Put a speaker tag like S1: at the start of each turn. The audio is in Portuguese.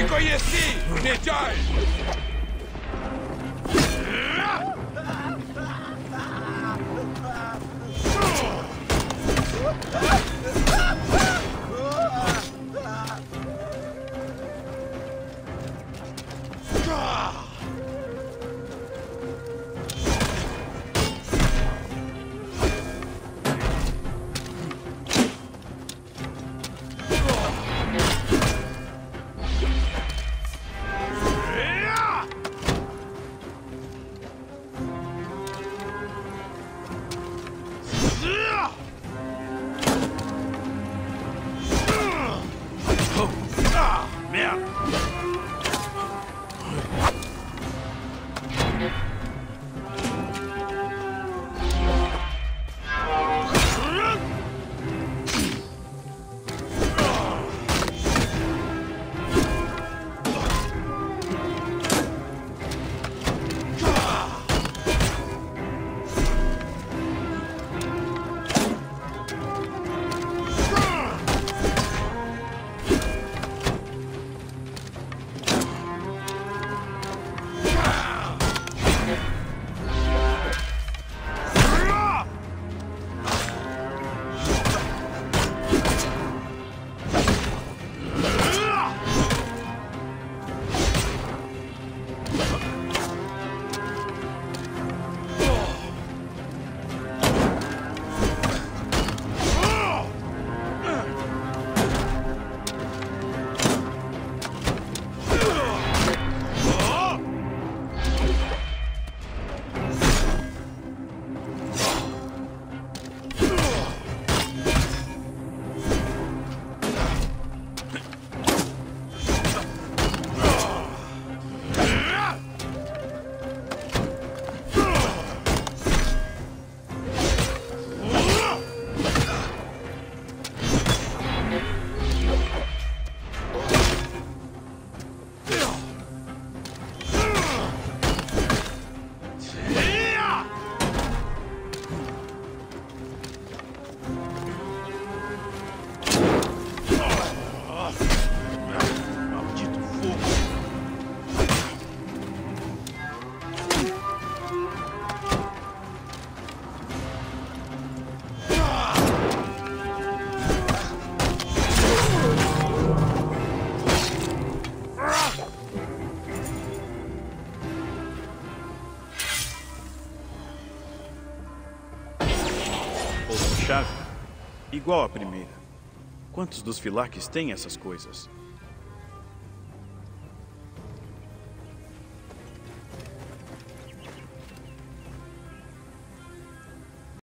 S1: Ti conheci,
S2: Medjai! Chave. Igual à primeira. Quantos dos Filaques têm essas coisas?